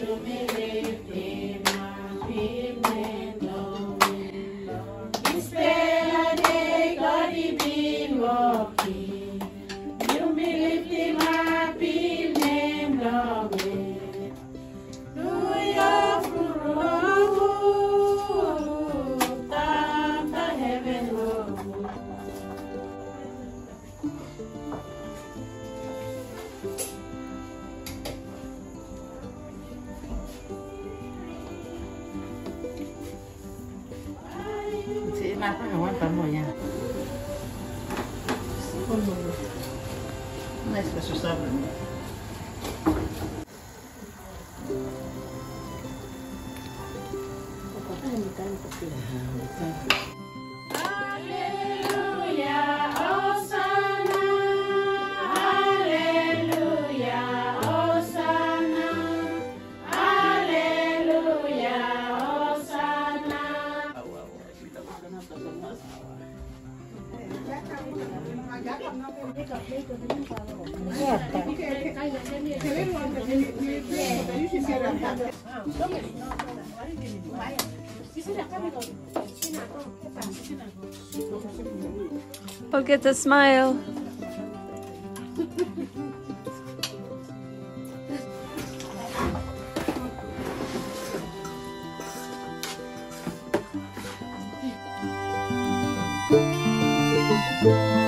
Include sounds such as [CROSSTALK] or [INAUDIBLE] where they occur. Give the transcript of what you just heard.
to believe in him people. más porque aguantamos ya. No es que se sabe. Papá. Forget to smile. Hallelujah, [LAUGHS]